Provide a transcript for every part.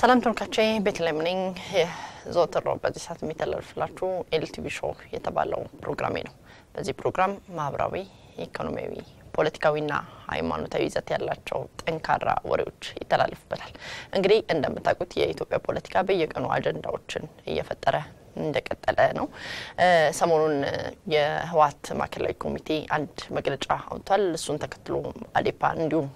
ሰላም ተመልካቾቼ ቤተልሔም ነኝ። ዘወትር በዚህ ሰዓት የሚተላለፍላችሁ LTV Show የተባለው ፕሮግራሜ ነው። በዚህ ፕሮግራም ማህበራዊ፣ ኢኮኖሚያዊ፣ ፖለቲካዊና ሃይማኖታዊ ይዘት ያላቸው ጠንካራ ወሬዎች ይተላለፍበታል። እንግዲህ እንደምታውቁት የኢትዮጵያ ፖለቲካ በየቀኑ አጀንዳዎችን እየፈጠረ እንደቀጠለ ነው። ሰሞኑን የህወሓት ማዕከላዊ ኮሚቴ አንድ መግለጫ አውጥቷል። እሱን ተከትሎ አዴፓ እንዲሁም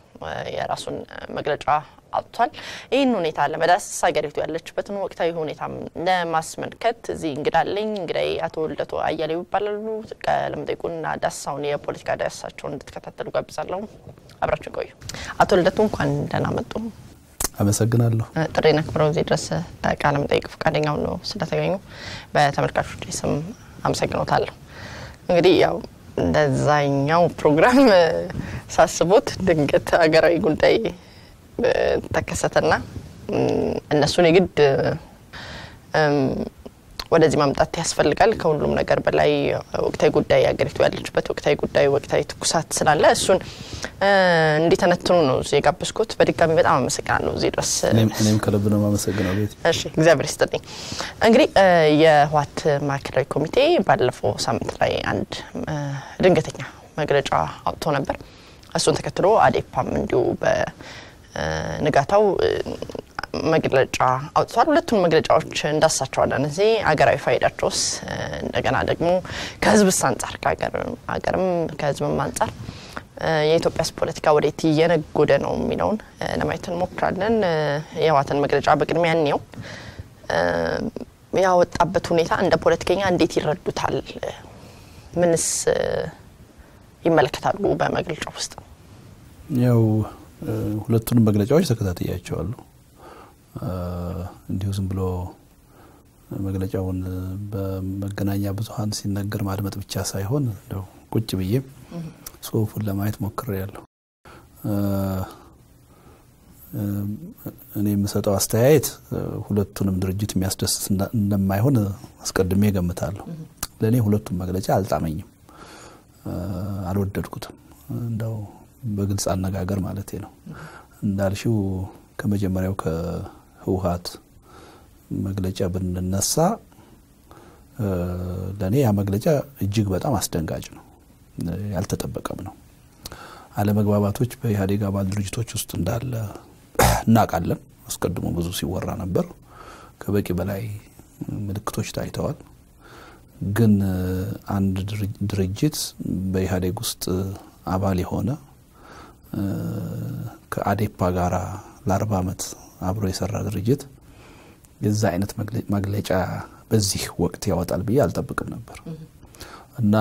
የራሱን መግለጫ አውጥቷል። ይህን ሁኔታ ለመዳሰስ ሀገሪቱ ያለችበትን ወቅታዊ ሁኔታ ለማስመልከት እዚህ እንግዳ አለኝ። እንግዳዬ አቶ ልደቱ አያሌው ይባላሉ። ቃለመጠይቁንና ዳሰሳውን የፖለቲካ ዳሰሳቸውን እንድትከታተሉ ጋብዛለሁ። አብራችን ቆዩ። አቶ ልደቱ እንኳን ደህና መጡ። አመሰግናለሁ። ጥሬን አክብረው እዚህ ድረስ ቃለ መጠይቅ ፈቃደኛ ሆነው ስለተገኙ በተመልካቾች ስም አመሰግኖታለሁ። እንግዲህ ያው እንደዛኛው ፕሮግራም ሳስቦት ድንገት ሀገራዊ ጉዳይ ተከሰተና እነሱን የግድ ወደዚህ ማምጣት ያስፈልጋል። ከሁሉም ነገር በላይ ወቅታዊ ጉዳይ ሀገሪቱ ያለችበት ወቅታዊ ጉዳይ ወቅታዊ ትኩሳት ስላለ እሱን እንዲተነትኑ ነው እዚህ የጋበዝኩት። በድጋሚ በጣም አመሰግናለሁ እዚህ ድረስ። እኔም ከልብ ነው የማመሰግነው ቤት። እሺ እግዚአብሔር ይስጥልኝ። እንግዲህ የህወሓት ማዕከላዊ ኮሚቴ ባለፈው ሳምንት ላይ አንድ ድንገተኛ መግለጫ አውጥቶ ነበር። እሱን ተከትሎ አዴፓም እንዲሁ በንጋታው መግለጫ አውጥቷል። ሁለቱን መግለጫዎች እንዳሳቸዋለን። እዚህ አገራዊ ፋይዳቸውስ እንደገና ደግሞ ከህዝብስ አንጻር ከሀገርም ከህዝብም አንጻር የኢትዮጵያስ ፖለቲካ ወዴት እየነጎደ ነው የሚለውን ለማየት እንሞክራለን። የህወሓትን መግለጫ በቅድሚያ እንየው። ያወጣበት ሁኔታ እንደ ፖለቲከኛ እንዴት ይረዱታል? ምንስ ይመለከታሉ በመግለጫ ውስጥ? ያው ሁለቱንም መግለጫዎች ተከታትያቸዋለሁ። እንዲሁ ዝም ብሎ መግለጫውን በመገናኛ ብዙኃን ሲነገር ማድመጥ ብቻ ሳይሆን እንደው ቁጭ ብዬም ጽሁፉን ለማየት ሞክሬያለሁ። እኔ የምሰጠው አስተያየት ሁለቱንም ድርጅት የሚያስደስት እንደማይሆን አስቀድሜ ገምታለሁ። ለእኔ ሁለቱም መግለጫ አልጣመኝም፣ አልወደድኩትም። እንደው በግልጽ አነጋገር ማለቴ ነው። እንዳልሽው ከመጀመሪያው ከህወሓት መግለጫ ብንነሳ ለእኔ ያ መግለጫ እጅግ በጣም አስደንጋጭ ነው፣ ያልተጠበቀም ነው። አለመግባባቶች በኢህአዴግ አባል ድርጅቶች ውስጥ እንዳለ እናውቃለን። አስቀድሞ ብዙ ሲወራ ነበር። ከበቂ በላይ ምልክቶች ታይተዋል። ግን አንድ ድርጅት በኢህአዴግ ውስጥ አባል የሆነ ከአዴፓ ጋር ለአርባ ዓመት አብሮ የሰራ ድርጅት የዛ አይነት መግለጫ በዚህ ወቅት ያወጣል ብዬ አልጠብቅም ነበር እና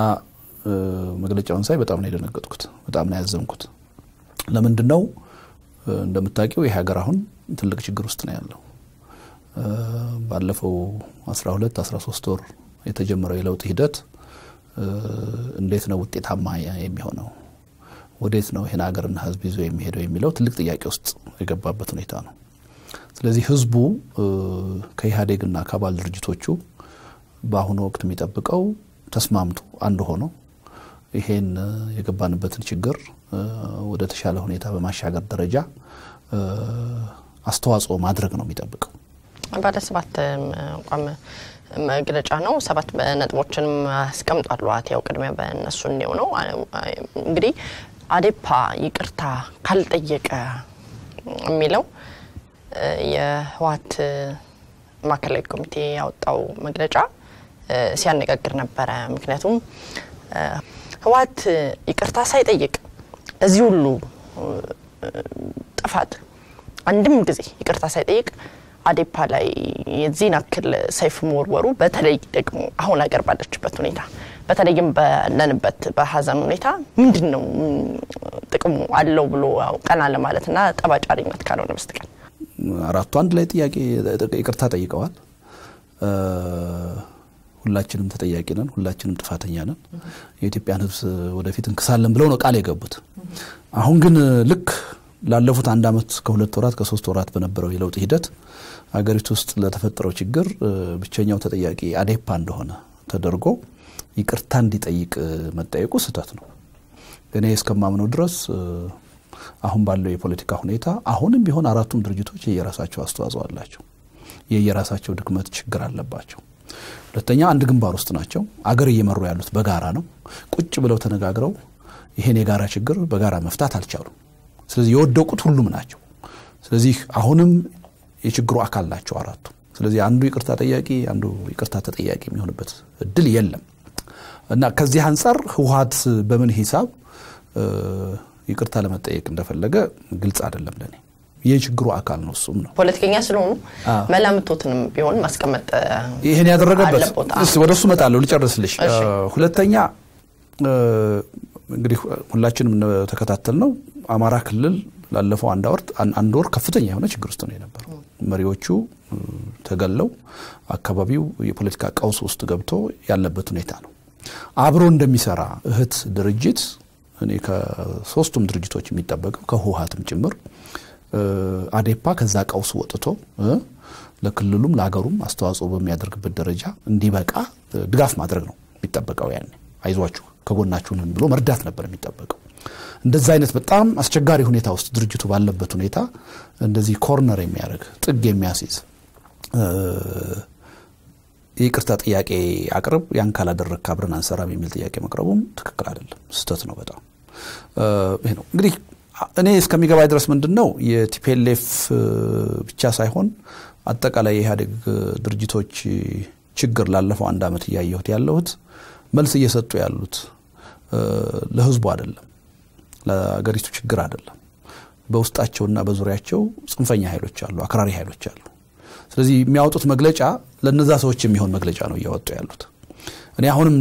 መግለጫውን ሳይ በጣም ነው የደነገጥኩት፣ በጣም ነው ያዘንኩት። ለምንድን ነው እንደምታውቂው ይህ ሀገር አሁን ትልቅ ችግር ውስጥ ነው ያለው። ባለፈው 12 13 ወር የተጀመረው የለውጥ ሂደት እንዴት ነው ውጤታማ የሚሆነው ወዴት ነው ይህን ሀገርና ሕዝብ ይዞ የሚሄደው የሚለው ትልቅ ጥያቄ ውስጥ የገባበት ሁኔታ ነው። ስለዚህ ሕዝቡ ከኢህአዴግና ከአባል ድርጅቶቹ በአሁኑ ወቅት የሚጠብቀው ተስማምቶ አንድ ሆኖ ይሄን የገባንበትን ችግር ወደ ተሻለ ሁኔታ በማሻገር ደረጃ አስተዋጽኦ ማድረግ ነው የሚጠብቀው። ባለ ሰባት አቋም መግለጫ ነው። ሰባት ነጥቦችንም አስቀምጧል። ዋት ያው ቅድሚያ በእነሱ እንየው ነው እንግዲህ አዴፓ ይቅርታ ካልጠየቀ የሚለው የህወሓት ማዕከላዊ ኮሚቴ ያወጣው መግለጫ ሲያነጋግር ነበረ። ምክንያቱም ህወሓት ይቅርታ ሳይጠይቅ እዚህ ሁሉ ጥፋት አንድም ጊዜ ይቅርታ ሳይጠይቅ አዴፓ ላይ የዚህን አክል ሰይፍ መወርወሩ በተለይ ደግሞ አሁን ሀገር ባለችበት ሁኔታ በተለይም ባለንበት በሀዘን ሁኔታ ምንድን ነው ጥቅሙ አለው ብሎ ቀና ለማለትና ጠባጫሪነት ካልሆነ በስተቀር አራቱ አንድ ላይ ጥያቄ ይቅርታ ጠይቀዋል። ሁላችንም ተጠያቂ ነን፣ ሁላችንም ጥፋተኛ ነን፣ የኢትዮጵያን ህዝብ ወደፊት እንክሳለን ብለው ነው ቃል የገቡት። አሁን ግን ልክ ላለፉት አንድ አመት ከሁለት ወራት ከሶስት ወራት በነበረው የለውጥ ሂደት ሀገሪቱ ውስጥ ለተፈጠረው ችግር ብቸኛው ተጠያቂ አዴፓ እንደሆነ ተደርጎ ይቅርታ እንዲጠይቅ መጠየቁ ስህተት ነው። እኔ እስከማምነው ድረስ አሁን ባለው የፖለቲካ ሁኔታ አሁንም ቢሆን አራቱም ድርጅቶች የየራሳቸው አስተዋጽኦ አላቸው። የየራሳቸው ድክመት ችግር አለባቸው። ሁለተኛ አንድ ግንባር ውስጥ ናቸው። አገር እየመሩ ያሉት በጋራ ነው። ቁጭ ብለው ተነጋግረው ይሄን የጋራ ችግር በጋራ መፍታት አልቻሉም። ስለዚህ የወደቁት ሁሉም ናቸው። ስለዚህ አሁንም የችግሩ አካል ናቸው አራቱ። ስለዚህ አንዱ ይቅርታ ጠያቂ አንዱ ይቅርታ ተጠያቂ የሚሆንበት እድል የለም እና ከዚህ አንጻር ህወሀት በምን ሂሳብ ይቅርታ ለመጠየቅ እንደፈለገ ግልጽ አይደለም ለኔ። የችግሩ አካል ነው። እሱም ነው ፖለቲከኛ ስለሆኑ መላምቶትንም ቢሆን ማስቀመጥ ይህን ያደረገበት ወደ እሱ እመጣለሁ። ልጨርስልሽ። ሁለተኛ እንግዲህ ሁላችንም ተከታተል ነው አማራ ክልል ላለፈው አንድ ወር ከፍተኛ የሆነ ችግር ውስጥ ነው የነበረው። መሪዎቹ ተገለው አካባቢው የፖለቲካ ቀውስ ውስጥ ገብቶ ያለበት ሁኔታ ነው። አብሮ እንደሚሰራ እህት ድርጅት እኔ ከሶስቱም ድርጅቶች የሚጠበቀው ከህወሀትም ጭምር አዴፓ ከዛ ቀውስ ወጥቶ ለክልሉም ለሀገሩም አስተዋጽኦ በሚያደርግበት ደረጃ እንዲበቃ ድጋፍ ማድረግ ነው የሚጠበቀው። ያኔ አይዟችሁ ከጎናችሁ ነን ብሎ መርዳት ነበር የሚጠበቀው። እንደዛ አይነት በጣም አስቸጋሪ ሁኔታ ውስጥ ድርጅቱ ባለበት ሁኔታ እንደዚህ ኮርነር የሚያደርግ ጥግ የሚያስይዝ የይቅርታ ጥያቄ አቅርብ፣ ያን ካላደረግክ አብረን አንሰራም የሚል ጥያቄ መቅረቡም ትክክል አይደለም፣ ስህተት ነው በጣም። ይሄ ነው። እንግዲህ እኔ እስከሚገባኝ ድረስ ምንድን ነው የቲፒኤልኤፍ ብቻ ሳይሆን አጠቃላይ የኢህአዴግ ድርጅቶች ችግር ላለፈው አንድ ዓመት እያየሁት ያለሁት መልስ እየሰጡ ያሉት ለህዝቡ አይደለም፣ ለሀገሪቱ ችግር አይደለም። በውስጣቸውና በዙሪያቸው ጽንፈኛ ኃይሎች አሉ፣ አክራሪ ኃይሎች አሉ። ስለዚህ የሚያወጡት መግለጫ ለነዛ ሰዎች የሚሆን መግለጫ ነው እያወጡ ያሉት። እኔ አሁንም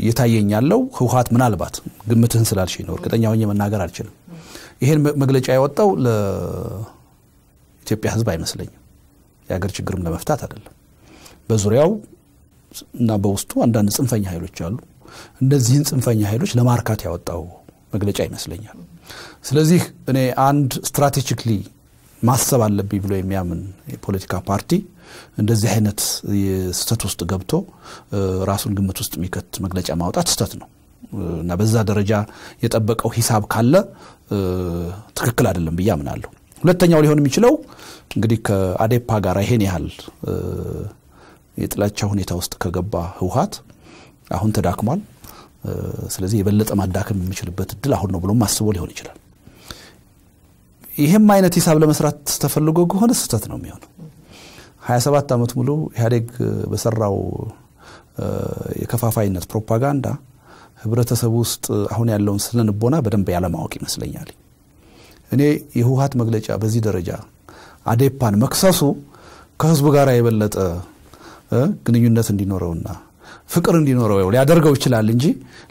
እየታየኝ ያለው ህወሀት ምናልባት ግምትህን ስላልሽኝ ነው፣ እርግጠኛ ሆኜ መናገር አልችልም። ይሄን መግለጫ ያወጣው ለኢትዮጵያ ህዝብ አይመስለኝም። የሀገር ችግርም ለመፍታት አይደለም። በዙሪያው እና በውስጡ አንዳንድ ጽንፈኛ ኃይሎች አሉ። እነዚህን ጽንፈኛ ኃይሎች ለማርካት ያወጣው መግለጫ ይመስለኛል። ስለዚህ እኔ አንድ ስትራቴጂክሊ ማሰብ አለብኝ ብሎ የሚያምን የፖለቲካ ፓርቲ እንደዚህ አይነት ስህተት ውስጥ ገብቶ ራሱን ግምት ውስጥ የሚከት መግለጫ ማውጣት ስህተት ነው እና በዛ ደረጃ የጠበቀው ሂሳብ ካለ ትክክል አይደለም ብዬ አምናለሁ። ሁለተኛው ሊሆን የሚችለው እንግዲህ ከአዴፓ ጋር ይሄን ያህል የጥላቻ ሁኔታ ውስጥ ከገባ ህወሀት አሁን ተዳክሟል። ስለዚህ የበለጠ ማዳከም የሚችልበት እድል አሁን ነው ብሎም አስቦ ሊሆን ይችላል። ይህም አይነት ሂሳብ ለመስራት ተፈልጎ ከሆነ ስህተት ነው የሚሆነው። 27 ዓመት ሙሉ ኢህአዴግ በሰራው የከፋፋይነት ፕሮፓጋንዳ ህብረተሰቡ ውስጥ አሁን ያለውን ስነ ልቦና በደንብ ያለማወቅ ይመስለኛል። እኔ የህወሀት መግለጫ በዚህ ደረጃ አዴፓን መክሰሱ ከህዝቡ ጋር የበለጠ ግንኙነት እንዲኖረውና ፍቅር እንዲኖረው ሊያደርገው ይችላል እንጂ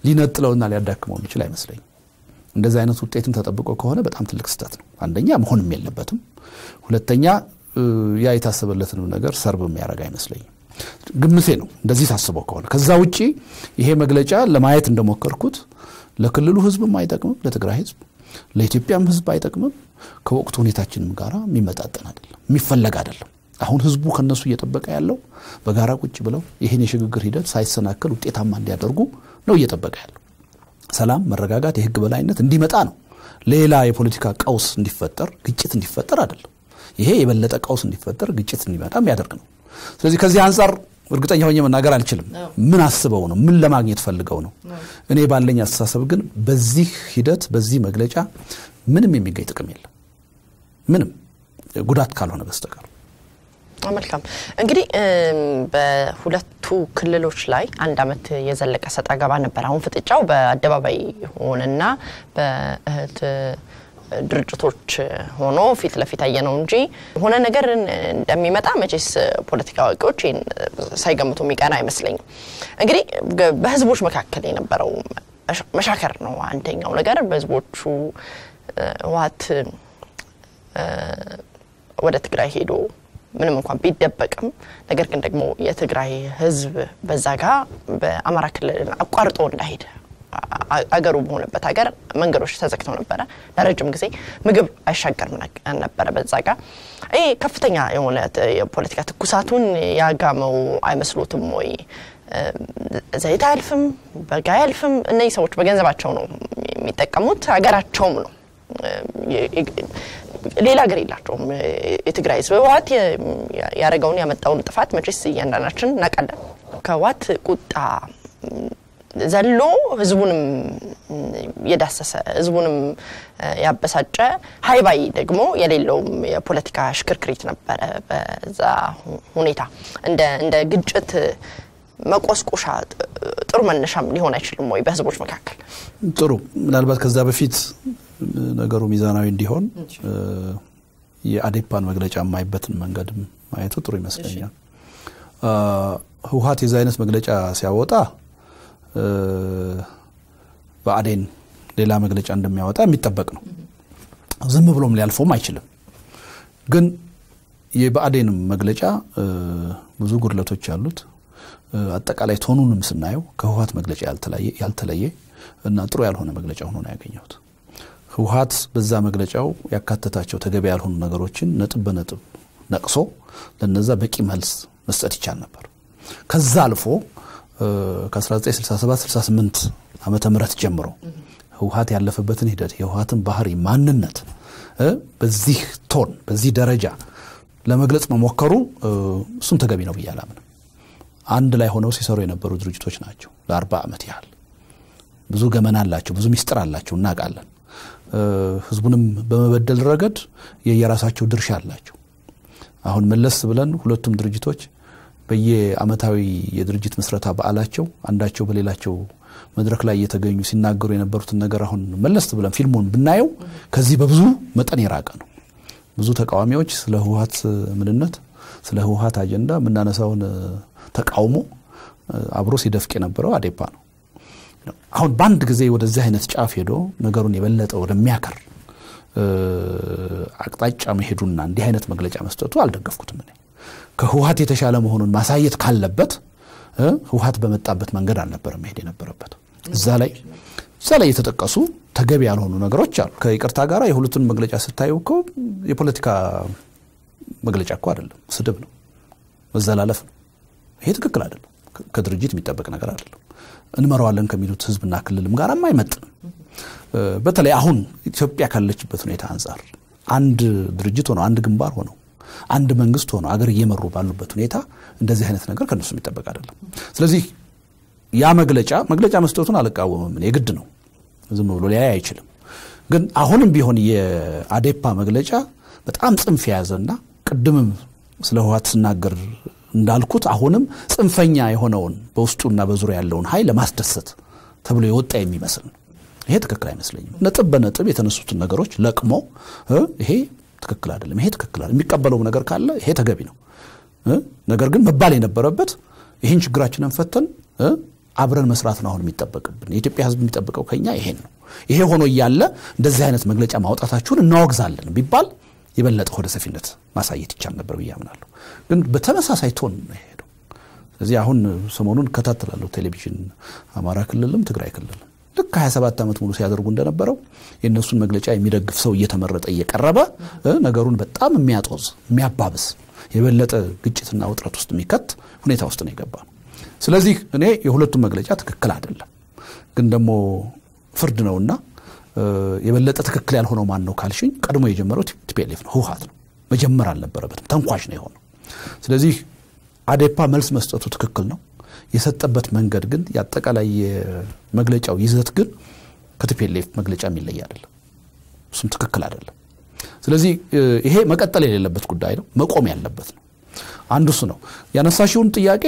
ሊነጥለውና ሊያዳክመው የሚችል አይመስለኝም። እንደዚህ አይነት ውጤትም ተጠብቆ ከሆነ በጣም ትልቅ ስህተት ነው። አንደኛ መሆንም የለበትም። ሁለተኛ ያ የታሰበለትንም ነገር ሰርብ የሚያደርግ አይመስለኝም። ግምቴ ነው እንደዚህ ታስበው ከሆነ። ከዛ ውጪ ይሄ መግለጫ ለማየት እንደሞከርኩት ለክልሉ ህዝብም አይጠቅምም፣ ለትግራይ ህዝብ፣ ለኢትዮጵያም ህዝብ አይጠቅምም። ከወቅቱ ሁኔታችንም ጋር የሚመጣጠን አይደለም፣ የሚፈለግ አይደለም። አሁን ህዝቡ ከነሱ እየጠበቀ ያለው በጋራ ቁጭ ብለው ይህን የሽግግር ሂደት ሳይሰናከል ውጤታማ እንዲያደርጉ ነው እየጠበቀ ያለው። ሰላም፣ መረጋጋት፣ የህግ በላይነት እንዲመጣ ነው። ሌላ የፖለቲካ ቀውስ እንዲፈጠር፣ ግጭት እንዲፈጠር አይደለም። ይሄ የበለጠ ቀውስ እንዲፈጠር፣ ግጭት እንዲመጣ የሚያደርግ ነው። ስለዚህ ከዚህ አንጻር እርግጠኛ ሆኜ መናገር አልችልም። ምን አስበው ነው? ምን ለማግኘት ፈልገው ነው? እኔ ባለኝ አስተሳሰብ ግን በዚህ ሂደት በዚህ መግለጫ ምንም የሚገኝ ጥቅም የለም። ምንም ጉዳት ካልሆነ በስተቀር መልካም እንግዲህ በሁለቱ ክልሎች ላይ አንድ አመት የዘለቀ ሰጣ ገባ ነበር። አሁን ፍጥጫው በአደባባይ ሆነና በእህት ድርጅቶች ሆኖ ፊት ለፊት አየ እንጂ የሆነ ነገር እንደሚመጣ መቼስ ፖለቲካ አዋቂዎች ይህን ሳይገምቱ የሚቀር አይመስለኝም። እንግዲህ በህዝቦች መካከል የነበረው መሻከር ነው አንደኛው ነገር። በህዝቦቹ ህወሓት ወደ ትግራይ ሄዶ ምንም እንኳን ቢደበቅም ነገር ግን ደግሞ የትግራይ ህዝብ በዛ ጋ በአማራ ክልል አቋርጦ እንዳሄደ አገሩ በሆነበት ሀገር መንገዶች ተዘግተው ነበረ። ለረጅም ጊዜ ምግብ አይሻገርም ነበረ በዛ ጋር ይህ ከፍተኛ የሆነ የፖለቲካ ትኩሳቱን ያጋመው አይመስሉትም ወይ? ዘይት አያልፍም በጋ አያልፍም። እነዚህ ሰዎች በገንዘባቸው ነው የሚጠቀሙት ሀገራቸውም ነው ሌላ ሀገር የላቸውም። የትግራይ ህዝብ ህወሀት ያደረገውን ያመጣውን ጥፋት መቼስ እያንዳንዳችን እናውቃለን። ከህወሀት ቁጣ ዘሎ ህዝቡንም የዳሰሰ ህዝቡንም ያበሳጨ ሀይባይ ደግሞ የሌለውም የፖለቲካ ሽክርክሪት ነበረ በዛ ሁኔታ። እንደ ግጭት መቆስቆሻ ጥሩ መነሻም ሊሆን አይችልም ወይ በህዝቦች መካከል? ጥሩ። ምናልባት ከዛ በፊት ነገሩ ሚዛናዊ እንዲሆን የአዴፓን መግለጫ የማይበትን መንገድ ማየቱ ጥሩ ይመስለኛል። ህወሀት የዚ አይነት መግለጫ ሲያወጣ በአዴን ሌላ መግለጫ እንደሚያወጣ የሚጠበቅ ነው። ዝም ብሎም ሊያልፎም አይችልም። ግን የብአዴንም መግለጫ ብዙ ጉድለቶች ያሉት አጠቃላይ ቶኑንም ስናየው ከህወሀት መግለጫ ያልተለየ እና ጥሩ ያልሆነ መግለጫ ሆኖ ነው ያገኘሁት ህወሀት በዛ መግለጫው ያካተታቸው ተገቢ ያልሆኑ ነገሮችን ነጥብ በነጥብ ነቅሶ ለነዛ በቂ መልስ መስጠት ይቻል ነበር። ከዛ አልፎ ከ1967-68 ዓመተ ምህረት ጀምሮ ህወሀት ያለፈበትን ሂደት የህወሀትን ባህሪ ማንነት በዚህ ቶን በዚህ ደረጃ ለመግለጽ መሞከሩ እሱም ተገቢ ነው ብዬ አንድ ላይ ሆነው ሲሰሩ የነበሩ ድርጅቶች ናቸው ለአርባ ዓመት ያህል። ብዙ ገመና አላቸው ብዙ ሚስጥር አላቸው እናውቃለን ህዝቡንም በመበደል ረገድ የየራሳቸው ድርሻ አላቸው። አሁን መለስ ብለን ሁለቱም ድርጅቶች በየአመታዊ የድርጅት ምስረታ በዓላቸው አንዳቸው በሌላቸው መድረክ ላይ እየተገኙ ሲናገሩ የነበሩትን ነገር አሁን መለስ ብለን ፊልሙን ብናየው ከዚህ በብዙ መጠን የራቀ ነው። ብዙ ተቃዋሚዎች ስለ ህወሀት ምንነት ስለ ህወሀት አጀንዳ የምናነሳውን ተቃውሞ አብሮ ሲደፍቅ የነበረው አዴፓ ነው አሁን በአንድ ጊዜ ወደዚህ አይነት ጫፍ ሄዶ ነገሩን የበለጠ ወደሚያከር አቅጣጫ መሄዱና እንዲህ አይነት መግለጫ መስጠቱ አልደገፍኩትም እኔ። ከህወሀት የተሻለ መሆኑን ማሳየት ካለበት ህወሀት በመጣበት መንገድ አልነበረ መሄድ የነበረበት። እዛ ላይ እዛ ላይ የተጠቀሱ ተገቢ ያልሆኑ ነገሮች አሉ። ከይቅርታ ጋር የሁለቱን መግለጫ ስታዩ እኮ የፖለቲካ መግለጫ እኮ አይደለም ስድብ ነው መዘላለፍ ነው። ይሄ ትክክል አይደለም። ከድርጅት የሚጠበቅ ነገር አይደለም እንመራዋለን ከሚሉት ህዝብና ክልልም ጋር አይመጥንም በተለይ አሁን ኢትዮጵያ ካለችበት ሁኔታ አንጻር አንድ ድርጅት ሆነው አንድ ግንባር ሆነው አንድ መንግስት ሆነው አገር እየመሩ ባሉበት ሁኔታ እንደዚህ አይነት ነገር ከእነሱ የሚጠበቅ አይደለም። ስለዚህ ያ መግለጫ መግለጫ መስጠቱን አልቃወምም የግድ ነው። ዝም ብሎ ሊያይ አይችልም። ግን አሁንም ቢሆን የአዴፓ መግለጫ በጣም ጽንፍ የያዘና ቅድምም ስለ ህወሀት ስናገር እንዳልኩት አሁንም ጽንፈኛ የሆነውን በውስጡና በዙሪያ ያለውን ኃይል ለማስደሰት ተብሎ የወጣ የሚመስል ነው። ይሄ ትክክል አይመስለኝም። ነጥብ በነጥብ የተነሱትን ነገሮች ለቅሞ ይሄ ትክክል አይደለም ይሄ ትክክል አይደለም የሚቀበለውም ነገር ካለ ይሄ ተገቢ ነው። ነገር ግን መባል የነበረበት ይህን ችግራችንን ፈተን አብረን መስራት ነው አሁን የሚጠበቅብን። የኢትዮጵያ ህዝብ የሚጠብቀው ከኛ ይሄን ነው። ይሄ ሆኖ እያለ እንደዚህ አይነት መግለጫ ማውጣታችሁን እናወግዛለን ቢባል የበለጠ ወደ ሰፊነት ማሳየት ይቻል ነበር ብዬ አምናለሁ። ግን በተመሳሳይ ቶን ነው የሄደው። ስለዚህ አሁን ሰሞኑን እከታተላለሁ ቴሌቪዥን አማራ ክልልም ትግራይ ክልልም። ልክ 27 ዓመት ሙሉ ሲያደርጉ እንደነበረው የእነሱን መግለጫ የሚደግፍ ሰው እየተመረጠ እየቀረበ ነገሩን በጣም የሚያጦዝ የሚያባብስ የበለጠ ግጭትና ውጥረት ውስጥ የሚከት ሁኔታ ውስጥ ነው የገባ ስለዚህ እኔ የሁለቱም መግለጫ ትክክል አይደለም። ግን ደግሞ ፍርድ ነውና የበለጠ ትክክል ያልሆነው ማን ነው ካልሽኝ ቀድሞ የጀመረው TPLF ነው። ህወሀት ነው። መጀመር አልነበረበትም። ተንኳሽ ነው የሆነው። ስለዚህ አዴፓ መልስ መስጠቱ ትክክል ነው። የሰጠበት መንገድ ግን የአጠቃላይ የመግለጫው ይዘት ግን ከ TPLF መግለጫ የሚለይ አይደለም። እሱም ትክክል አይደለም። ስለዚህ ይሄ መቀጠል የሌለበት ጉዳይ ነው። መቆም ያለበት ነው። አንዱ እሱ ነው። ያነሳሽውን ጥያቄ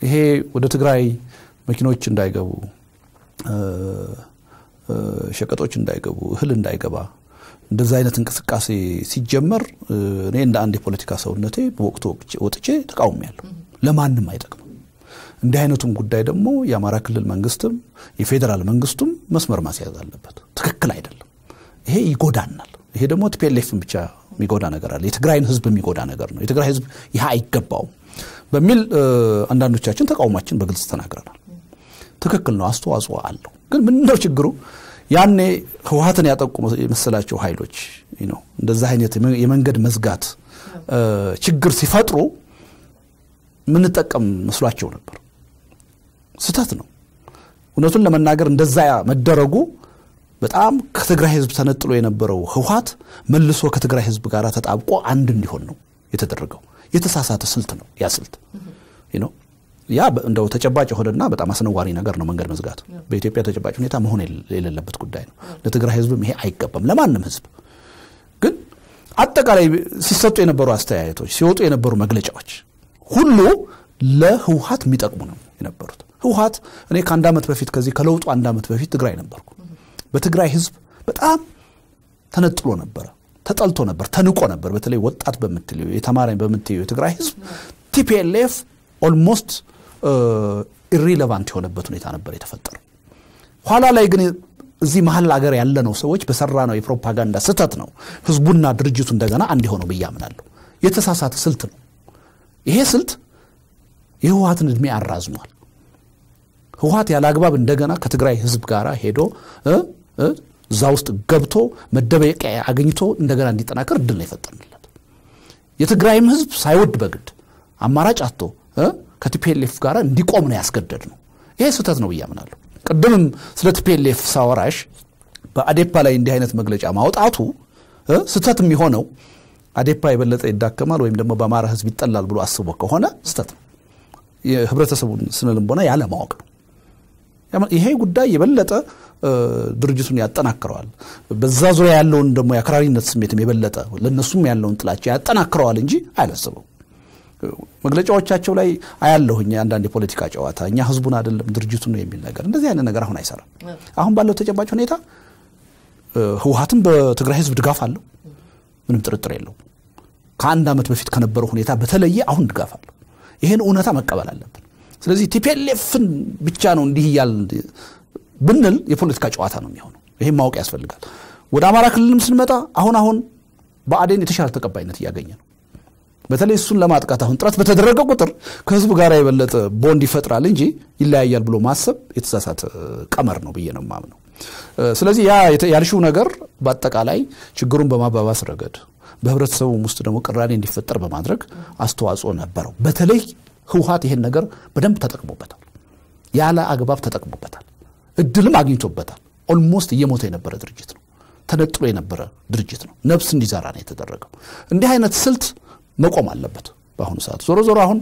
ይሄ ወደ ትግራይ መኪኖች እንዳይገቡ ሸቀጦች እንዳይገቡ እህል እንዳይገባ እንደዛ አይነት እንቅስቃሴ ሲጀመር እኔ እንደ አንድ የፖለቲካ ሰውነቴ በወቅቱ ወጥቼ ተቃውሞ ያለሁ ለማንም አይጠቅምም። እንዲህ አይነቱም ጉዳይ ደግሞ የአማራ ክልል መንግስትም የፌዴራል መንግስቱም መስመር ማስያዝ አለበት። ትክክል አይደለም። ይሄ ይጎዳናል። ይሄ ደግሞ ቲፒኤልኤፍን ብቻ የሚጎዳ ነገር አለ። የትግራይን ህዝብ የሚጎዳ ነገር ነው። የትግራይ ህዝብ ይህ አይገባውም በሚል አንዳንዶቻችን ተቃውሟችን በግልጽ ተናግረናል። ትክክል ነው፣ አስተዋጽኦ አለው። ግን ምንድነው ችግሩ? ያኔ ህወሀትን ያጠቁ የመሰላቸው ኃይሎች ነው እንደዛ አይነት የመንገድ መዝጋት ችግር ሲፈጥሩ ምንጠቀም መስሏቸው ነበር። ስህተት ነው። እውነቱን ለመናገር እንደዛ መደረጉ በጣም ከትግራይ ህዝብ ተነጥሎ የነበረው ህወሀት መልሶ ከትግራይ ህዝብ ጋር ተጣብቆ አንድ እንዲሆን ነው የተደረገው። የተሳሳተ ስልት ነው ያ ስልት ያ እንደው ተጨባጭ የሆነና በጣም አስነዋሪ ነገር ነው መንገድ መዝጋት። በኢትዮጵያ ተጨባጭ ሁኔታ መሆን የሌለበት ጉዳይ ነው። ለትግራይ ህዝብም ይሄ አይገባም፣ ለማንም ህዝብ። ግን አጠቃላይ ሲሰጡ የነበሩ አስተያየቶች፣ ሲወጡ የነበሩ መግለጫዎች ሁሉ ለህወሀት የሚጠቅሙ ነው የነበሩት። ህወሀት እኔ ከአንድ ዓመት በፊት ከዚህ ከለውጡ አንድ ዓመት በፊት ትግራይ ነበርኩ። በትግራይ ህዝብ በጣም ተነጥሎ ነበረ፣ ተጠልቶ ነበር፣ ተንቆ ነበር። በተለይ ወጣት በምትለው የተማረ በምትለው የትግራይ ህዝብ TPLF almost irrelevant የሆነበት ሁኔታ ነበር የተፈጠረው። ኋላ ላይ ግን እዚህ መሀል ሀገር ያለነው ሰዎች በሰራ ነው የፕሮፓጋንዳ ስህተት ነው ህዝቡና ድርጅቱ እንደገና አንድ የሆነው ብዬ አምናለሁ። የተሳሳተ ስልት ነው ይሄ ስልት የህወሀትን እድሜ አራዝሟል። ህወሀት ያለ አግባብ እንደገና ከትግራይ ህዝብ ጋር ሄዶ እዛ ውስጥ ገብቶ መደበቂያ አግኝቶ እንደገና እንዲጠናከር እድል ነው የፈጠርንለት። የትግራይም ህዝብ ሳይወድ በግድ አማራጭ አጥቶ ከቲፒኤልኤፍ ጋር እንዲቆም ነው ያስገደድ ነው። ይሄ ስህተት ነው ብዬ አምናለሁ። ቅድምም ስለ TPLF ሳወራሽ በአዴፓ ላይ እንዲህ አይነት መግለጫ ማውጣቱ ስህተት የሚሆነው አዴፓ የበለጠ ይዳከማል ወይም ደግሞ በአማራ ህዝብ ይጠላል ብሎ አስቦ ከሆነ ስህተት ነው። የህብረተሰቡን ስነ ልቦና ያለ ማወቅ ነው። ይሄ ጉዳይ የበለጠ ድርጅቱን ያጠናክረዋል። በዛ ዙሪያ ያለውን ደግሞ የአክራሪነት ስሜትም የበለጠ ለእነሱም ያለውን ጥላቻ ያጠናክረዋል እንጂ አያለዝበውም። መግለጫዎቻቸው ላይ አያለሁኝ አንዳንድ የፖለቲካ ጨዋታ እኛ ህዝቡን አይደለም ድርጅቱን ነው የሚል ነገር፣ እንደዚህ አይነት ነገር አሁን አይሰራም። አሁን ባለው ተጨባጭ ሁኔታ ህወሀትም በትግራይ ህዝብ ድጋፍ አለው፣ ምንም ጥርጥር የለው። ከአንድ ዓመት በፊት ከነበረው ሁኔታ በተለየ አሁን ድጋፍ አለው። ይህን እውነታ መቀበል አለብን። ስለዚህ ቲፒኤልኤፍን ብቻ ነው እንዲህ እያል ብንል የፖለቲካ ጨዋታ ነው የሚሆነው። ይህም ማወቅ ያስፈልጋል። ወደ አማራ ክልልም ስንመጣ አሁን አሁን ብአዴን የተሻለ ተቀባይነት እያገኘ ነው። በተለይ እሱን ለማጥቃት አሁን ጥረት በተደረገ ቁጥር ከህዝቡ ጋር የበለጠ ቦንድ ይፈጥራል እንጂ ይለያያል ብሎ ማሰብ የተሳሳተ ቀመር ነው ብዬ ነው የማምነው። ስለዚህ ያ ያልሽው ነገር በአጠቃላይ ችግሩን በማባባስ ረገድ በህብረተሰቡም ውስጥ ደግሞ ቅራኔ እንዲፈጠር በማድረግ አስተዋጽኦ ነበረው። በተለይ ህወሀት ይሄን ነገር በደንብ ተጠቅሞበታል። ያለ አግባብ ተጠቅሞበታል። እድልም አግኝቶበታል። almost እየሞተ የነበረ ድርጅት ነው። ተነጥሎ የነበረ ድርጅት ነው። ነፍስ እንዲዘራ ነው የተደረገው። እንዲህ አይነት ስልት መቆም አለበት በአሁኑ ሰዓት። ዞሮ ዞሮ አሁን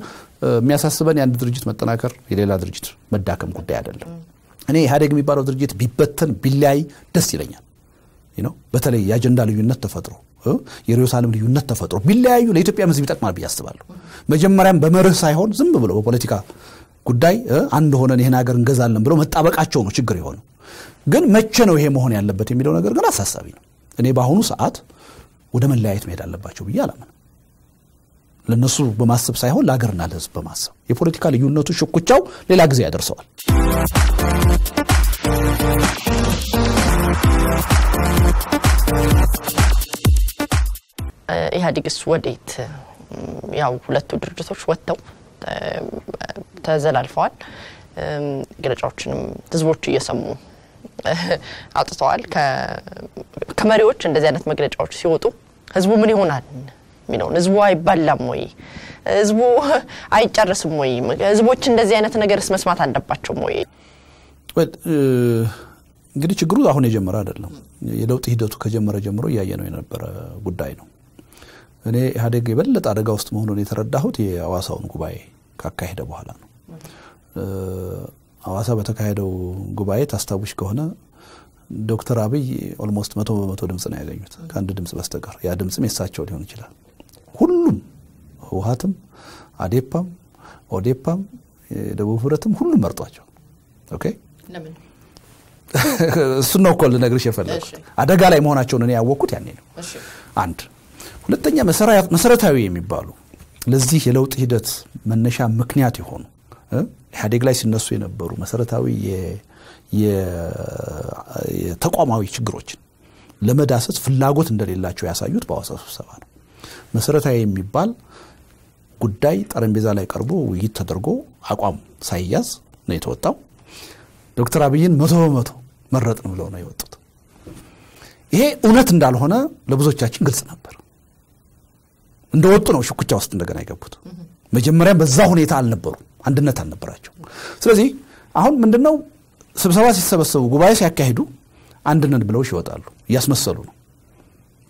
የሚያሳስበን የአንድ ድርጅት መጠናከር የሌላ ድርጅት መዳከም ጉዳይ አይደለም። እኔ ኢህአዴግ የሚባለው ድርጅት ቢበተን ቢለያይ ደስ ይለኛል። በተለይ የአጀንዳ ልዩነት ተፈጥሮ የርዕዮተ ልዩነት ተፈጥሮ ቢለያዩ ለኢትዮጵያ ህዝብ ይጠቅማል ብዬ አስባለሁ። መጀመሪያም በመርህ ሳይሆን ዝም ብለው በፖለቲካ ጉዳይ አንድ ሆነን ይህን ሀገር እንገዛለን ብለው መጣበቃቸው ነው ችግር የሆነው። ግን መቼ ነው ይሄ መሆን ያለበት የሚለው ነገር ግን አሳሳቢ ነው። እኔ በአሁኑ ሰዓት ወደ መለያየት መሄድ አለባቸው ብዬ አላምንም። ለእነሱ በማሰብ ሳይሆን ለሀገርና ለህዝብ በማሰብ የፖለቲካ ልዩነቱ ሽኩቻው ሌላ ጊዜ ያደርሰዋል። ኢህአዴግስ ወዴት? ያው ሁለቱ ድርጅቶች ወጥተው ተዘላልፈዋል። መግለጫዎችንም ህዝቦች እየሰሙ አውጥተዋል። ከመሪዎች እንደዚህ አይነት መግለጫዎች ሲወጡ ህዝቡ ምን ይሆናል የሚለውን ህዝቡ አይባላም ወይ? ህዝቡ አይጨርስም ወይ? ህዝቦች እንደዚህ አይነት ነገርስ መስማት አለባቸውም ወይ? እንግዲህ ችግሩ አሁን የጀመረ አይደለም። የለውጥ ሂደቱ ከጀመረ ጀምሮ እያየ ነው የነበረ ጉዳይ ነው። እኔ ኢህአዴግ የበለጠ አደጋ ውስጥ መሆኑን የተረዳሁት የአዋሳውን ጉባኤ ካካሄደ በኋላ ነው። አዋሳ በተካሄደው ጉባኤ ታስታውሽ ከሆነ ዶክተር አብይ almost መቶ በመቶ ድምፅ ነው ያገኙት ከአንድ ድምፅ በስተቀር። ያ ድምፅም የሳቸው ሊሆን ይችላል። ሁሉም ህወሀትም፣ አዴፓም፣ ኦዴፓም፣ የደቡብ ህብረትም ሁሉም መርጧቸው። okay እሱን ነው እኮ ልነግርሽ የፈለግኩት። አደጋ ላይ መሆናቸውን እኔ ያወቅኩት ያኔ ነው። አንድ ሁለተኛ መሰረታዊ የሚባሉ ለዚህ የለውጥ ሂደት መነሻ ምክንያት የሆኑ ኢህአዴግ ላይ ሲነሱ የነበሩ መሰረታዊ የተቋማዊ ችግሮችን ለመዳሰስ ፍላጎት እንደሌላቸው ያሳዩት በአዋሳ ስብሰባ ነው። መሰረታዊ የሚባል ጉዳይ ጠረጴዛ ላይ ቀርቦ ውይይት ተደርጎ አቋም ሳይያዝ ነው የተወጣው። ዶክተር አብይን መቶ በመቶ መረጥን ብለው ነው የወጡት። ይሄ እውነት እንዳልሆነ ለብዙዎቻችን ግልጽ ነበር። እንደወጡ ነው ሽኩቻ ውስጥ እንደገና የገቡት። መጀመሪያም በዛ ሁኔታ አልነበሩ፣ አንድነት አልነበራቸው። ስለዚህ አሁን ምንድነው ስብሰባ ሲሰበሰቡ ጉባኤ ሲያካሂዱ አንድነት ብለው ይወጣሉ፣ እያስመሰሉ ነው።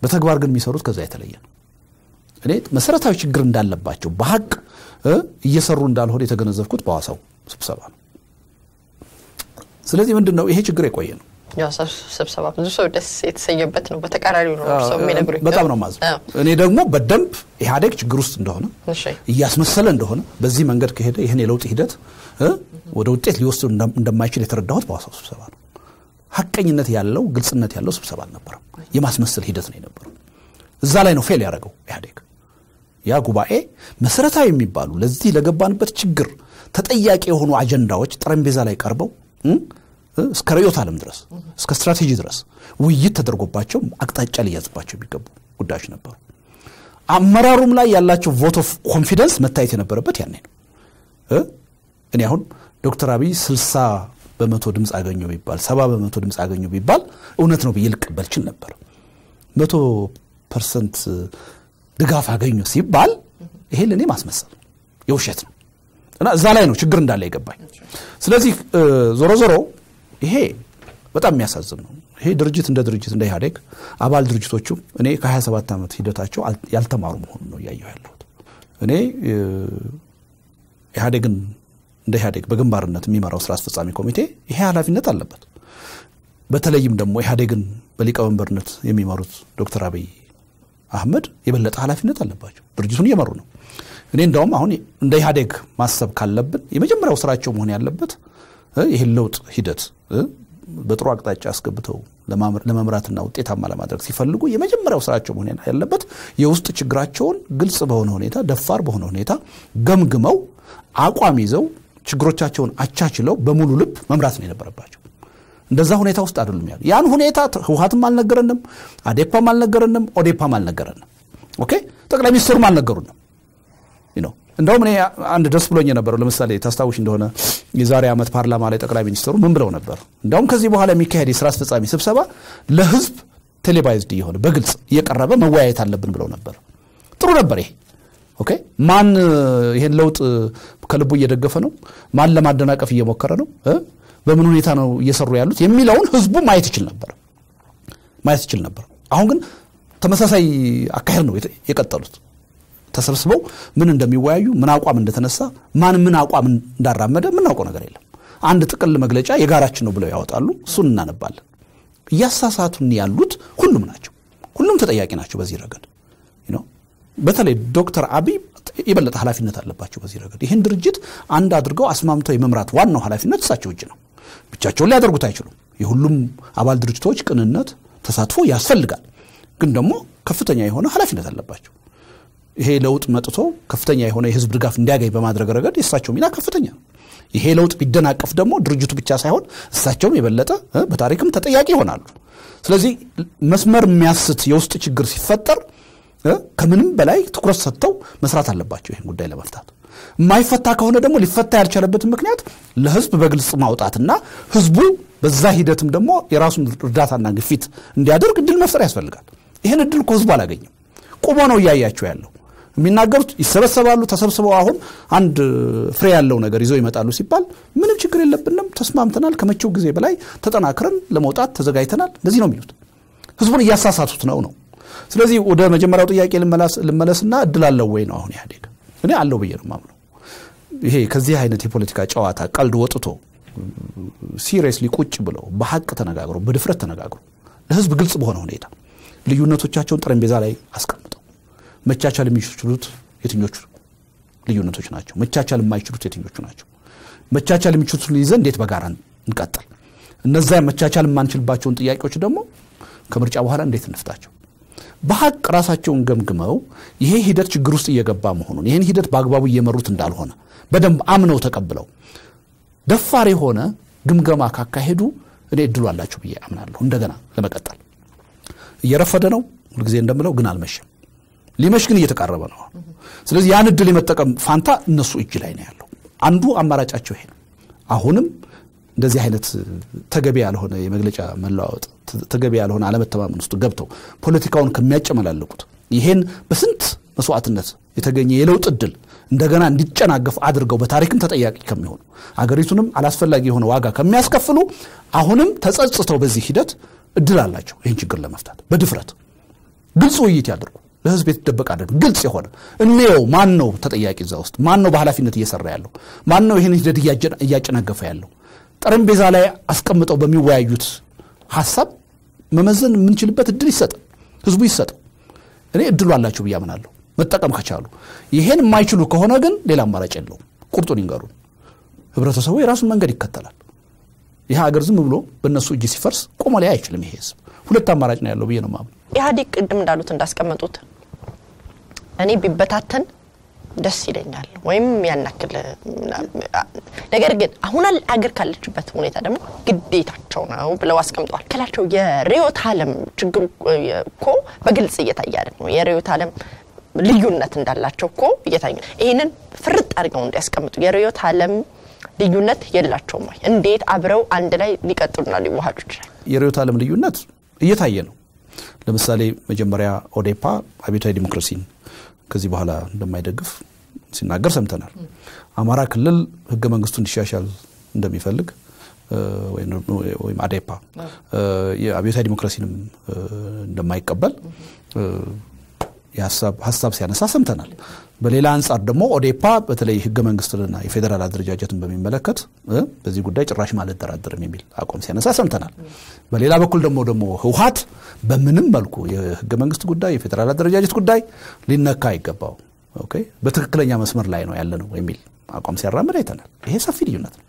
በተግባር ግን የሚሰሩት ከዛ የተለየ ነው። እኔ መሰረታዊ ችግር እንዳለባቸው በሀቅ እየሰሩ እንዳልሆነ የተገነዘብኩት በሐዋሳው ስብሰባ ነው። ስለዚህ ምንድን ነው ይሄ ችግር የቆየ ነው። ስብሰባ ብዙ ሰው ደስ የተሰኘበት ነው። በተቃራኒው ነው ሰው የሚነግሩኝ። በጣም ነው ማዝ እኔ ደግሞ በደንብ ኢህአዴግ ችግር ውስጥ እንደሆነ እያስመሰለ እንደሆነ በዚህ መንገድ ከሄደ ይህን የለውጥ ሂደት ወደ ውጤት ሊወስድ እንደማይችል የተረዳሁት በሐዋሳው ስብሰባ ነው። ሀቀኝነት ያለው ግልጽነት ያለው ስብሰባ አልነበረም። የማስመሰል ሂደት ነው የነበረው። እዛ ላይ ነው fail ያደረገው ኢህአዴግ። ያ ጉባኤ መሰረታዊ የሚባሉ ለዚህ ለገባንበት ችግር ተጠያቂ የሆኑ አጀንዳዎች ጠረጴዛ ላይ ቀርበው እስከ ርዕዮተ ዓለም ድረስ እስከ ስትራቴጂ ድረስ ውይይት ተደርጎባቸው አቅጣጫ ሊያዝባቸው የሚገቡ ጉዳዮች ነበሩ። አመራሩም ላይ ያላቸው vote of confidence መታየት የነበረበት ያኔ ነው። እኔ አሁን ዶክተር አብይ ስልሳ በመቶ ድምፅ አገኙ ቢባል ሰባ በመቶ ድምፅ አገኙ ቢባል እውነት ነው ብዬ ልቀበል ችል ነበር። መቶ percent ድጋፍ አገኙ ሲባል ይሄ ለእኔ ማስመሰል የውሸት ነው እና እዛ ላይ ነው ችግር እንዳለ የገባኝ። ስለዚህ ዞሮ ዞሮ ይሄ በጣም የሚያሳዝን ነው። ይሄ ድርጅት እንደ ድርጅት እንደ ኢህአዴግ አባል ድርጅቶቹ እኔ ከ27 ዓመት ሂደታቸው ያልተማሩ መሆኑን ነው እያየሁ ያለሁት። እኔ ኢህአዴግን እንደ ኢህአዴግ በግንባርነት የሚመራው ስራ አስፈጻሚ ኮሚቴ ይሄ ኃላፊነት አለበት። በተለይም ደግሞ ኢህአዴግን በሊቀመንበርነት የሚመሩት ዶክተር አብይ አህመድ የበለጠ ኃላፊነት አለባቸው። ድርጅቱን እየመሩ ነው። እኔ እንደውም አሁን እንደ ኢህአዴግ ማሰብ ካለብን የመጀመሪያው ስራቸው መሆን ያለበት ይህን ለውጥ ሂደት በጥሩ አቅጣጫ አስገብተው ለመምራትና ውጤታማ ለማድረግ ሲፈልጉ የመጀመሪያው ስራቸው መሆን ያለበት የውስጥ ችግራቸውን ግልጽ በሆነ ሁኔታ፣ ደፋር በሆነ ሁኔታ ገምግመው አቋም ይዘው ችግሮቻቸውን አቻችለው በሙሉ ልብ መምራት ነው የነበረባቸው። እንደዛ ሁኔታ ውስጥ አይደሉም ያሉ። ያን ሁኔታ ህወሀትም አልነገረንም፣ አዴፓም አልነገረንም፣ ኦዴፓም አልነገረንም። okay ጠቅላይ ሚኒስትሩም አልነገሩንም እንደውም እኔ አንድ ደስ ብሎኝ የነበረው ለምሳሌ ታስታውሽ እንደሆነ የዛሬ ዓመት ፓርላማ ላይ ጠቅላይ ሚኒስትሩ ምን ብለው ነበር? እንደውም ከዚህ በኋላ የሚካሄድ የስራ አስፈጻሚ ስብሰባ ለህዝብ televised እየሆነ በግልጽ እየቀረበ መወያየት አለብን ብለው ነበር። ጥሩ ነበር ይሄ። okay ማን ይሄን ለውጥ ከልቡ እየደገፈ ነው? ማን ለማደናቀፍ እየሞከረ ነው? በምን ሁኔታ ነው እየሰሩ ያሉት የሚለውን ህዝቡ ማየት ይችል ነበር ማየት ይችል ነበር። አሁን ግን ተመሳሳይ አካሄድ ነው የቀጠሉት። ተሰብስበው ምን እንደሚወያዩ ምን አቋም እንደተነሳ ማን ምን አቋም እንዳራመደ የምናውቀው ነገር የለም። አንድ ጥቅል መግለጫ የጋራችን ነው ብለው ያወጣሉ። እሱን እናነባለን። እያሳሳቱን ያሉት ሁሉም ናቸው። ሁሉም ተጠያቂ ናቸው በዚህ ረገድ። በተለይ ዶክተር አብይ የበለጠ ኃላፊነት አለባቸው በዚህ ረገድ። ይህን ድርጅት አንድ አድርገው አስማምተው የመምራት ዋናው ኃላፊነት እሳቸው እጅ ነው። ብቻቸውን ሊያደርጉት አይችሉም። የሁሉም አባል ድርጅቶች ቅንነት፣ ተሳትፎ ያስፈልጋል። ግን ደግሞ ከፍተኛ የሆነ ኃላፊነት አለባቸው። ይሄ ለውጥ መጥቶ ከፍተኛ የሆነ የህዝብ ድጋፍ እንዲያገኝ በማድረግ ረገድ የእሳቸው ሚና ከፍተኛ ነው። ይሄ ለውጥ ቢደናቀፍ ደግሞ ድርጅቱ ብቻ ሳይሆን እሳቸውም የበለጠ በታሪክም ተጠያቂ ይሆናሉ። ስለዚህ መስመር የሚያስት የውስጥ ችግር ሲፈጠር ከምንም በላይ ትኩረት ሰጥተው መስራት አለባቸው ይህን ጉዳይ ለመፍታት። የማይፈታ ከሆነ ደግሞ ሊፈታ ያልቻለበትን ምክንያት ለህዝብ በግልጽ ማውጣትና ህዝቡ በዛ ሂደትም ደግሞ የራሱን እርዳታና ግፊት እንዲያደርግ እድል መፍጠር ያስፈልጋል። ይህን እድል እኮ ህዝቡ አላገኘም። ቁሞ ነው እያያቸው ያለው። የሚናገሩት ይሰበሰባሉ። ተሰብስበው አሁን አንድ ፍሬ ያለው ነገር ይዘው ይመጣሉ ሲባል ምንም ችግር የለብንም፣ ተስማምተናል፣ ከመቼው ጊዜ በላይ ተጠናክረን ለመውጣት ተዘጋጅተናል። እንደዚህ ነው የሚሉት። ህዝቡን እያሳሳቱት ነው ነው። ስለዚህ ወደ መጀመሪያው ጥያቄ ልመለስና እድል አለው ወይ ነው አሁን ኢህአዴግ። እኔ አለው ብዬ ነው የማምነው። ይሄ ከዚህ አይነት የፖለቲካ ጨዋታ ቀልድ ወጥቶ ሲሪየስሊ ቁጭ ብለው በሀቅ ተነጋግሮ በድፍረት ተነጋግሮ ለህዝብ ግልጽ በሆነ ሁኔታ ልዩነቶቻቸውን ጠረጴዛ ላይ አስቀምጠው መቻቻል የሚችሉት የትኞቹ ልዩነቶች ናቸው? መቻቻል የማይችሉት የትኞቹ ናቸው? መቻቻል የሚችሉትን ይዘን እንዴት በጋራ እንቀጥል? እነዛ መቻቻል የማንችልባቸውን ጥያቄዎች ደግሞ ከምርጫ በኋላ እንዴት እንፍታቸው? በሀቅ ራሳቸውን ገምግመው ይሄ ሂደት ችግር ውስጥ እየገባ መሆኑን ይህን ሂደት በአግባቡ እየመሩት እንዳልሆነ በደንብ አምነው ተቀብለው ደፋር የሆነ ግምገማ ካካሄዱ እኔ እድሉ አላቸው ብዬ አምናለሁ። እንደገና ለመቀጠል እየረፈደ ነው ሁልጊዜ እንደምለው ግን አልመሸም። ሊመሽ ግን እየተቃረበ ነው። ስለዚህ ያን እድል የመጠቀም ፋንታ እነሱ እጅ ላይ ነው ያለው። አንዱ አማራጫቸው ይሄ ነው። አሁንም እንደዚህ አይነት ተገቢ ያልሆነ የመግለጫ መለዋወጥ ተገቢ ያልሆነ አለመተማመን ውስጥ ገብተው ፖለቲካውን ከሚያጨመላልቁት ይሄን በስንት መስዋዕትነት የተገኘ የለውጥ እድል እንደገና እንዲጨናገፍ አድርገው በታሪክም ተጠያቂ ከሚሆኑ አገሪቱንም አላስፈላጊ የሆነ ዋጋ ከሚያስከፍሉ አሁንም ተጸጽተው በዚህ ሂደት እድል አላቸው። ይህን ችግር ለመፍታት በድፍረት ግልጽ ውይይት ያደርጉ ለህዝብ የተደበቀ አይደለም ግልጽ የሆነ እንየው ማን ነው ተጠያቂ እዛ ውስጥ? ማን ነው በኃላፊነት እየሰራ ያለው? ማን ነው ይህን ሂደት እያጨናገፈ ያለው ጠረጴዛ ላይ አስቀምጠው በሚወያዩት ሀሳብ መመዘን የምንችልበት እድል ይሰጥ ህዝቡ ይሰጠው እኔ እድሉ አላቸው ብዬ አምናለሁ። መጠቀም ከቻሉ። ይሄን የማይችሉ ከሆነ ግን ሌላ አማራጭ የለውም። ቁርጡን ይንገሩን። ህብረተሰቡ የራሱን መንገድ ይከተላል። ይህ ሀገር ዝም ብሎ በእነሱ እጅ ሲፈርስ ቆሞ ላይ አይችልም ይሄ ህዝብ። ሁለት አማራጭ ነው ያለው ብዬ ነው ማምን ኢህአዴግ ቅድም እንዳሉት እንዳስቀመጡት እኔ ቢበታተን ደስ ይለኛል ወይም ያናክል ነገር ግን አሁን አገር ካለችበት ሁኔታ ደግሞ ግዴታቸው ነው ብለው አስቀምጠዋል። ከላቸው የርዕዮተ ዓለም ችግሩ እኮ በግልጽ እየታየ ነው የርዕዮተ ዓለም ልዩነት እንዳላቸው እኮ እየታየ ይህንን ፍርጥ አድርገው እንዲያስቀምጡ የርዕዮተ ዓለም ልዩነት የላቸውም ወይ? እንዴት አብረው አንድ ላይ ሊቀጥሉና ሊዋሃዱ ይችላል የርዕዮተ ዓለም ልዩነት እየታየ ነው። ለምሳሌ መጀመሪያ ኦዴፓ አብዮታዊ ዲሞክራሲን ከዚህ በኋላ እንደማይደግፍ ሲናገር ሰምተናል። አማራ ክልል ህገ መንግስቱ እንዲሻሻል እንደሚፈልግ ወይም አዴፓ የአብዮታዊ ዲሞክራሲንም እንደማይቀበል ሀሳብ ሲያነሳ ሰምተናል። በሌላ አንጻር ደግሞ ኦዴፓ በተለይ ህገ መንግስትንና የፌዴራል አደረጃጀትን በሚመለከት በዚህ ጉዳይ ጭራሽ አልደራደርም የሚል አቋም ሲያነሳ ሰምተናል። በሌላ በኩል ደግሞ ደግሞ ህውሀት በምንም መልኩ የህገ መንግስት ጉዳይ የፌዴራል አደረጃጀት ጉዳይ ሊነካ አይገባው በትክክለኛ መስመር ላይ ነው ያለ ነው የሚል አቋም ሲያራምድ አይተናል። ይሄ ሰፊ ልዩነት ነው።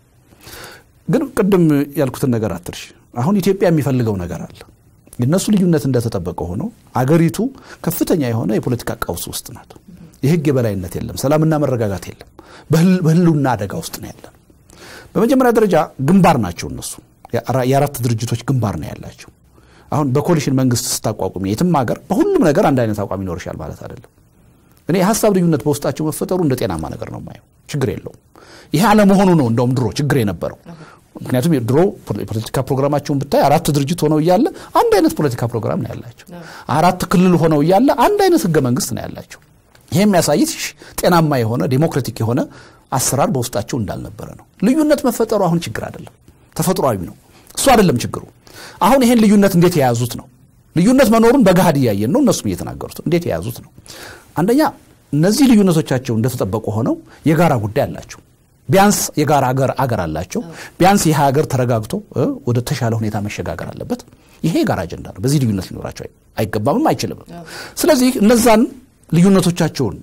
ግን ቅድም ያልኩትን ነገር አትርሽ አሁን ኢትዮጵያ የሚፈልገው ነገር አለ የእነሱ ልዩነት እንደተጠበቀ ሆኖ አገሪቱ ከፍተኛ የሆነ የፖለቲካ ቀውስ ውስጥ ናት። የህግ የበላይነት የለም ሰላምና መረጋጋት የለም በህልውና አደጋ ውስጥ ነው ያለን በመጀመሪያ ደረጃ ግንባር ናቸው እነሱ። የአራት ድርጅቶች ግንባር ነው ያላቸው። አሁን በ coalition መንግስት ስታቋቁሚ የትም ሀገር በሁሉም ነገር አንድ አይነት አቋም ይኖርሻል ማለት አይደለም። እኔ የሀሳብ ልዩነት በውስጣቸው መፈጠሩ እንደ ጤናማ ነገር ነው ማየው ችግር የለውም። ይሄ አለመሆኑ ነው እንደውም ድሮ ችግር የነበረው ምክንያቱም ድሮ የፖለቲካ ፕሮግራማቸውን ብታይ አራት ድርጅት ሆነው እያለ አንድ አይነት ፖለቲካ ፕሮግራም ነው ያላቸው። አራት ክልል ሆነው እያለ አንድ አይነት ህገ መንግስት ነው ያላቸው። ይህ የሚያሳየው ጤናማ የሆነ ዴሞክራቲክ የሆነ አሰራር በውስጣቸው እንዳልነበረ ነው። ልዩነት መፈጠሩ አሁን ችግር አይደለም። ተፈጥሯዊ ነው። እሱ አይደለም ችግሩ። አሁን ይሄን ልዩነት እንዴት የያዙት ነው? ልዩነት መኖሩን በገሃድ እያየን ነው። እነሱም እየተናገሩት እንዴት የያዙት ነው? አንደኛ እነዚህ ልዩነቶቻቸው እንደተጠበቁ ሆነው የጋራ ጉዳይ አላቸው ቢያንስ የጋራ አገር አገር አላቸው። ቢያንስ ይህ ሀገር ተረጋግቶ ወደ ተሻለ ሁኔታ መሸጋገር አለበት። ይሄ የጋራ አጀንዳ ነው። በዚህ ልዩነት ሊኖራቸው አይገባምም አይችልም። ስለዚህ እነዛን ልዩነቶቻቸውን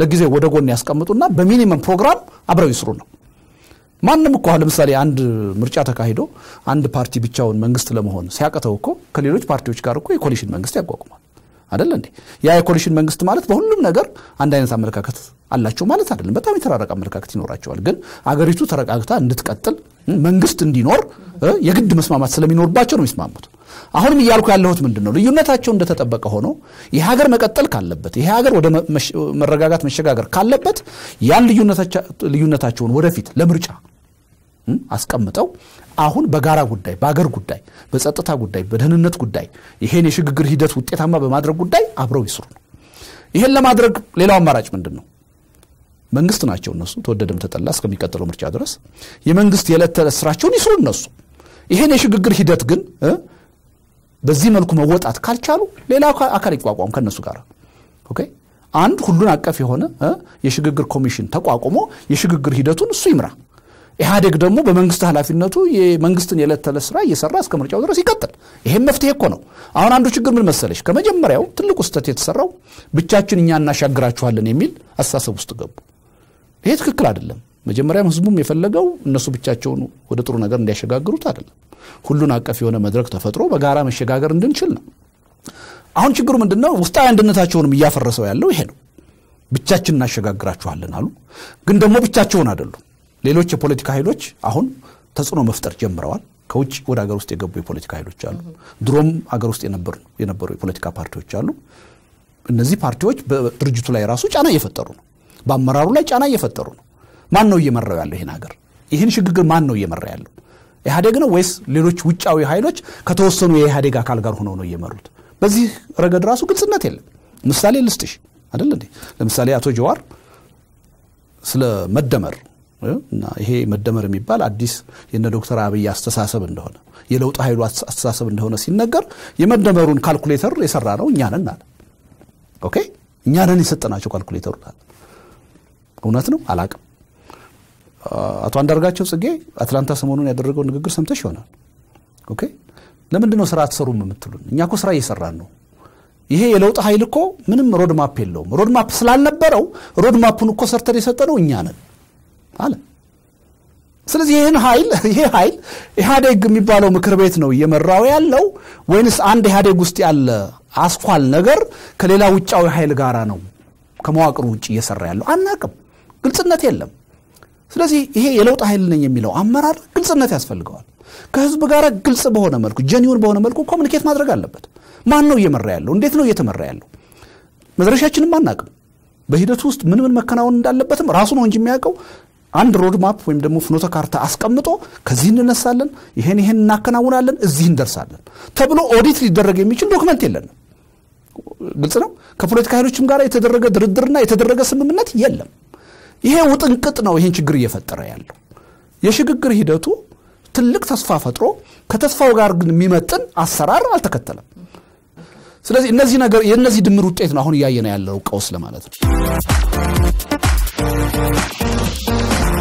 ለጊዜው ወደ ጎን ያስቀምጡና በሚኒመም ፕሮግራም አብረው ይስሩ ነው። ማንም እኮ ለምሳሌ አንድ ምርጫ ተካሂዶ አንድ ፓርቲ ብቻውን መንግስት ለመሆን ሲያቅተው እኮ ከሌሎች ፓርቲዎች ጋር እኮ የኮሊሽን መንግስት ያቋቁማል አደለ እንዴ? ያ የኮሊሽን መንግስት ማለት በሁሉም ነገር አንድ አይነት አመለካከት አላቸው ማለት አይደለም። በጣም የተራረቀ አመለካከት ይኖራቸዋል። ግን አገሪቱ ተረጋግታ እንድትቀጥል መንግስት እንዲኖር የግድ መስማማት ስለሚኖርባቸው ነው የሚስማሙት። አሁንም እያልኩ ያለሁት ምንድን ነው ልዩነታቸው እንደተጠበቀ ሆኖ ይህ ሀገር መቀጠል ካለበት ይህ ሀገር ወደ መረጋጋት መሸጋገር ካለበት ያን ልዩነታቸውን ወደፊት ለምርጫ አስቀምጠው አሁን በጋራ ጉዳይ በአገር ጉዳይ በጸጥታ ጉዳይ በደህንነት ጉዳይ ይሄን የሽግግር ሂደት ውጤታማ በማድረግ ጉዳይ አብረው ይስሩ ነው። ይሄን ለማድረግ ሌላው አማራጭ ምንድን ነው መንግስት ናቸው እነሱ። ተወደደም ተጠላ እስከሚቀጥለው ምርጫ ድረስ የመንግስት የዕለት ስራቸውን ይስሩ እነሱ። ይሄን የሽግግር ሂደት ግን በዚህ መልኩ መወጣት ካልቻሉ ሌላ አካል ይቋቋም ከእነሱ ጋር። አንድ ሁሉን አቀፍ የሆነ የሽግግር ኮሚሽን ተቋቁሞ የሽግግር ሂደቱን እሱ ይምራ ኢህአዴግ ደግሞ በመንግስት ኃላፊነቱ የመንግስትን የዕለት ተዕለት ስራ እየሰራ እስከ ምርጫው ድረስ ይቀጥል። ይሄም መፍትሄ እኮ ነው። አሁን አንዱ ችግር ምን መሰለሽ? ከመጀመሪያው ትልቁ ስህተት የተሰራው ብቻችን እኛ እናሻግራችኋለን የሚል አስተሳሰብ ውስጥ ገቡ። ይሄ ትክክል አይደለም። መጀመሪያም ህዝቡም የፈለገው እነሱ ብቻቸውን ወደ ጥሩ ነገር እንዲያሸጋግሩት አይደለም። ሁሉን አቀፍ የሆነ መድረክ ተፈጥሮ በጋራ መሸጋገር እንድንችል ነው። አሁን ችግሩ ምንድን ነው ውስጣዊ አንድነታቸውንም እያፈረሰው ያለው ይሄ ነው። ብቻችን እናሸጋግራችኋለን አሉ። ግን ደግሞ ብቻቸውን አይደሉም ሌሎች የፖለቲካ ኃይሎች አሁን ተጽዕኖ መፍጠር ጀምረዋል። ከውጭ ወደ ሀገር ውስጥ የገቡ የፖለቲካ ኃይሎች አሉ። ድሮም ሀገር ውስጥ የነበሩ የፖለቲካ ፓርቲዎች አሉ። እነዚህ ፓርቲዎች በድርጅቱ ላይ ራሱ ጫና እየፈጠሩ ነው። በአመራሩ ላይ ጫና እየፈጠሩ ነው። ማን ነው እየመራው ያለው ይህን ሀገር? ይህን ሽግግር ማን ነው እየመራ ያለው? ኢህአዴግ ነው ወይስ ሌሎች ውጫዊ ኃይሎች ከተወሰኑ የኢህአዴግ አካል ጋር ሆነው ነው እየመሩት? በዚህ ረገድ ራሱ ግልጽነት የለም። ምሳሌ ልስጥሽ አይደል እንዴ? ለምሳሌ አቶ ጀዋር ስለ መደመር እና ይሄ መደመር የሚባል አዲስ የነ ዶክተር አብይ አስተሳሰብ እንደሆነ የለውጥ ኃይሉ አስተሳሰብ እንደሆነ ሲነገር የመደመሩን ካልኩሌተር የሰራ ነው እኛ ነን አለ። okay እኛ ነን የሰጠናቸው ካልኩሌተሩ አለ። እውነት ነው አላቅም። አቶ አንዳርጋቸው ጽጌ አትላንታ ሰሞኑን ያደረገው ንግግር ሰምተሽ ይሆናል። okay ለምንድን ነው ስራ አትሰሩም የምትሉን? እኛ እኮ ስራ እየሰራን ነው። ይሄ የለውጥ ኃይል እኮ ምንም roadmap የለውም። roadmap ስላልነበረው roadmap ኡን እኮ ሰርተን የሰጠነው እኛ ነን አለ። ስለዚህ ይህን ኃይል ይሄ ኃይል ኢህአዴግ የሚባለው ምክር ቤት ነው እየመራው ያለው ወይንስ አንድ ኢህአዴግ ውስጥ ያለ አስኳል ነገር ከሌላ ውጫዊ ኃይል ጋራ ነው ከመዋቅሩ ውጭ እየሰራ ያለው? አናቅም። ግልጽነት የለም። ስለዚህ ይሄ የለውጥ ኃይል ነኝ የሚለው አመራር ግልጽነት ያስፈልገዋል። ከህዝብ ጋር ግልጽ በሆነ መልኩ ጀኒውን በሆነ መልኩ ኮሚኒኬት ማድረግ አለበት። ማን ነው እየመራ ያለው? እንዴት ነው እየተመራ ያለው? መድረሻችንም አናቅም። በሂደቱ ውስጥ ምን ምን መከናወን እንዳለበትም ራሱ ነው እንጂ የሚያውቀው። አንድ ሮድማፕ ወይም ደግሞ ፍኖተ ካርታ አስቀምጦ ከዚህ እንነሳለን፣ ይሄን ይሄን እናከናውናለን፣ እዚህ እንደርሳለን ተብሎ ኦዲት ሊደረግ የሚችል document የለንም። ግልጽ ነው። ከፖለቲካ ኃይሎችም ጋር የተደረገ ድርድርና የተደረገ ስምምነት የለም። ይሄ ውጥንቅጥ ነው ይሄን ችግር እየፈጠረ ያለው። የሽግግር ሂደቱ ትልቅ ተስፋ ፈጥሮ ከተስፋው ጋር ግን የሚመጥን አሰራር አልተከተለም። ስለዚህ እነዚህ ነገር የእነዚህ ድምር ውጤት ነው አሁን እያየነ ያለው ቀውስ ለማለት ነው።